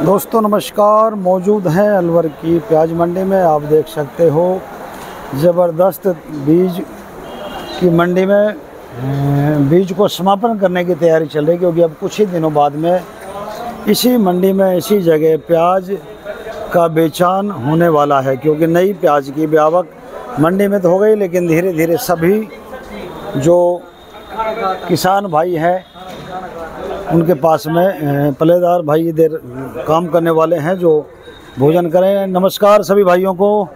दोस्तों, नमस्कार। मौजूद हैं अलवर की प्याज मंडी में। आप देख सकते हो, ज़बरदस्त बीज की मंडी में बीज को समापन करने की तैयारी चल रही है, क्योंकि अब कुछ ही दिनों बाद में इसी मंडी में, इसी जगह प्याज का बेचान होने वाला है, क्योंकि नई प्याज की व्यावक मंडी में तो हो गई, लेकिन धीरे धीरे सभी जो किसान भाई हैं उनके पास में पलेदार भाई इधर काम करने वाले हैं जो भोजन करें। नमस्कार सभी भाइयों को।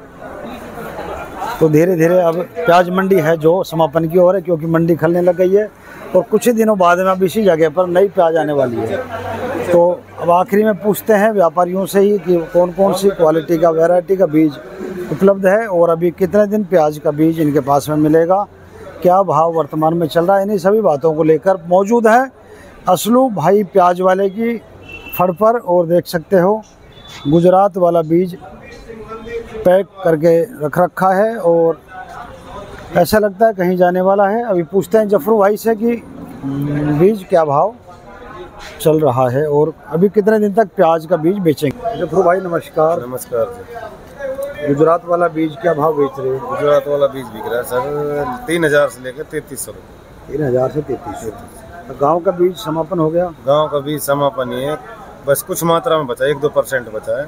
तो धीरे धीरे अब प्याज मंडी है जो समापन की ओर है, क्योंकि मंडी खलने लग गई है और कुछ ही दिनों बाद में अब इसी जगह पर नई प्याज आने वाली है। तो अब आखिरी में पूछते हैं व्यापारियों से ही कि कौन कौन सी क्वालिटी का, वैरायटी का बीज उपलब्ध है और अभी कितने दिन प्याज का बीज इनके पास में मिलेगा? क्या भाव वर्तमान में चल रहा है? इन्हीं सभी बातों को लेकर मौजूद है असलू भाई प्याज वाले की फड़ पर और देख सकते हो गुजरात वाला बीज पैक करके रख रखा है और ऐसा लगता है कहीं जाने वाला है। अभी पूछते हैं जफरू भाई से कि बीज क्या भाव चल रहा है और अभी कितने दिन तक प्याज का बीज बेचेंगे? जफरू भाई नमस्कार। नमस्कार गुजरात वाला बीज क्या भाव बेच रहे हो? गुजरात वाला बीज बिक रहा है सर तीन हज़ार से लेकर तैतीस सौ रुपये तीन हज़ार से तैतीस सौ। गाँव का बीज समापन हो गया। गाँव का बीज समापन ही है बस कुछ मात्रा में बचा एक दो परसेंट बचा है।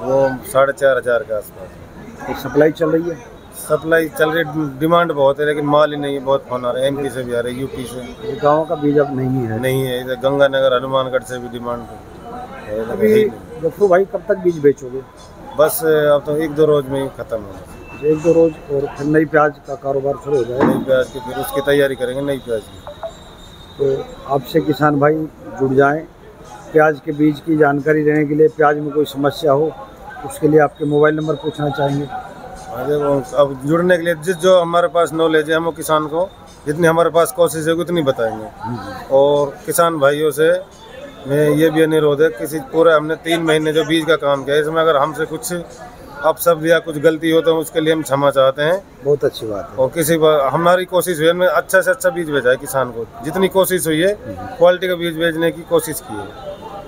वो साढ़े चार हज़ार के आसपास। तो सप्लाई चल रही है? सप्लाई चल रही डिमांड बहुत है लेकिन माल ही नहीं है बहुत फ़ोन आ रहा है एमपी से भी आ रहा है यूपी से। गाँव का बीज अब नहीं है। नहीं है इधर गंगानगर हनुमानगढ़ से भी डिमांड भाई कब तक बीज बेचोगे? बस अब तो एक दो रोज में ही खत्म हो एक दो रोज और फिर नई प्याज का कारोबार शुरू हो जाएगा। नई प्याज की फिर उसकी तैयारी करेंगे नई प्याज की। तो आपसे किसान भाई जुड़ जाएँ प्याज के बीज की जानकारी देने के लिए प्याज में कोई समस्या हो उसके लिए आपके मोबाइल नंबर पूछना चाहेंगे। देखो अब जुड़ने के लिए जिस जो हमारे पास नॉलेज है हम किसान को जितनी हमारे पास कोशिश है उतनी बताएँगे। और किसान भाइयों से मैं ये भी अनुरोध है किसी पूरे हमने तीन महीने जो बीज का काम किया है, इसमें अगर हमसे कुछ अपशब्द या कुछ गलती हो तो उसके लिए हम क्षमा चाहते हैं। बहुत अच्छी बात है। और किसी बार हमारी कोशिश हुई है हमने अच्छा से अच्छा बीज भेजा है किसान को। जितनी कोशिश हुई है क्वालिटी का बीज भेजने की कोशिश की है।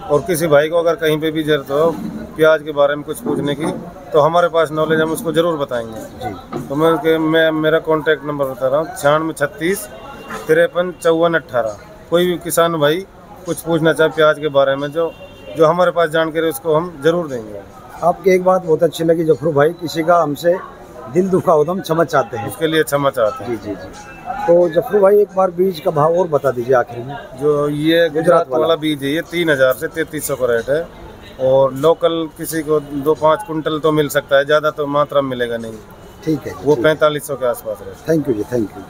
और किसी भाई को अगर कहीं पे भी ज़रूरत हो प्याज के बारे में कुछ पूछने की तो हमारे पास नॉलेज हम उसको ज़रूर बताएँगे। जी। तो मैं मैं मेरा कॉन्टैक्ट नंबर बता रहा हूँ छियानवे छत्तीस तिरपन चौवन अट्ठारह कोई भी किसान भाई कुछ पूछना चाहे प्याज के बारे में जो जो हमारे पास जानकारी उसको हम ज़रूर देंगे। आपकी एक बात बहुत अच्छी लगी जफरू भाई किसी का हमसे दिल दुखा हो तो हम क्षमा चाहते हैं। उसके लिए क्षमा चाहते हैं। जी जी जी। तो जफरू भाई एक बार बीज का भाव और बता दीजिए आखिर में। जो ये गुजरात वाला। बीज है ये तीन हज़ार से तैतीस सौ का रेट है। और लोकल किसी को दो पाँच कुंटल तो मिल सकता है ज़्यादा तो मात्रा में मिलेगा नहीं। ठीक है वो पैंतालीस सौ के आसपास रहता है। Thank you ji thank you